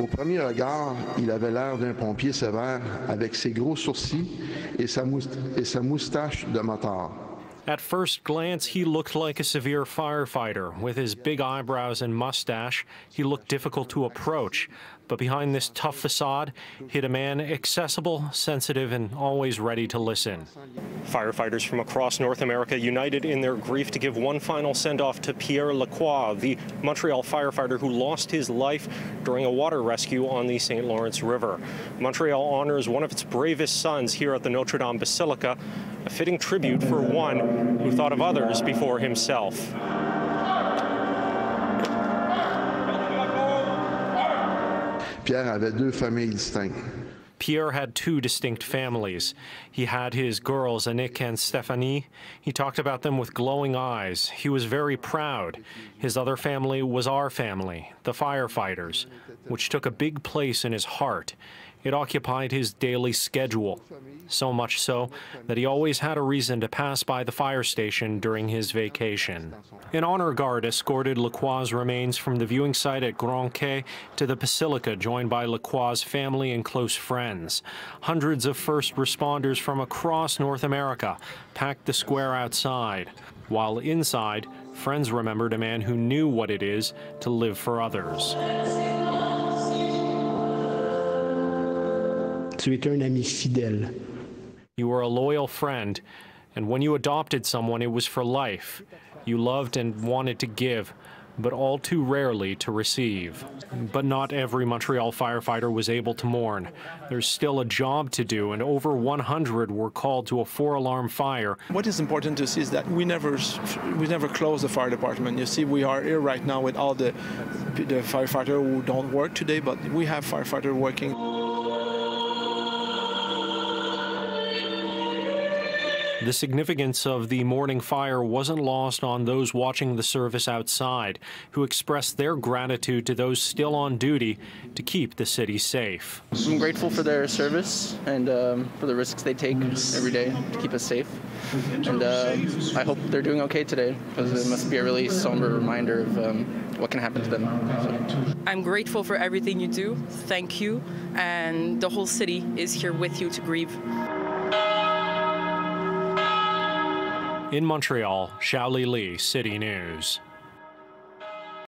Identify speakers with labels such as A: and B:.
A: Au premier regard, il avait l'air d'un pompier sévère avec ses gros sourcils et sa, et sa moustache de motard.
B: At first glance, he looked like a severe firefighter. With his big eyebrows and mustache, he looked difficult to approach. But behind this tough facade hid a man accessible, sensitive, and always ready to listen. Firefighters from across North America united in their grief to give one final send off to Pierre Lacroix, the Montreal firefighter who lost his life during a water rescue on the St. Lawrence River. Montreal honors one of its bravest sons here at the Notre Dame Basilica, a fitting tribute for one who thought of others before himself.
A: Pierre avait deux familles distinctes.
B: Pierre had two distinct families. He had his girls, Annick and Stephanie. He talked about them with glowing eyes. He was very proud. His other family was our family, the firefighters, which took a big place in his heart. It occupied his daily schedule, so much so that he always had a reason to pass by the fire station during his vacation. An honor guard escorted Lacroix's remains from the viewing site at Grand Quai to the Basilica, joined by Lacroix's family and close friends. Hundreds of first responders from across North America packed the square outside, while inside, friends remembered a man who knew what it is to live for others.
C: Étais un ami fidèle.
B: You were a loyal friend, and when you adopted someone, it was for life. You loved and wanted to give, but all too rarely to receive. But not every Montreal firefighter was able to mourn. There's still a job to do, and over 100 were called to a four-alarm fire.
D: What is important to see is that we never we never close the fire department. You see, we are here right now with all the the firefighters who don't work today, but we have firefighters working.
B: The significance of the morning fire wasn't lost on those watching the service outside, who expressed their gratitude to those still on duty to keep the city safe.
E: I'm grateful for their service and um, for the risks they take every day to keep us safe. And uh, I hope they're doing okay today because it must be a really somber reminder of um, what can happen to them. So.
F: I'm grateful for everything you do. Thank you. And the whole city is here with you to grieve.
B: In Montreal, Xiaoli Li, City News.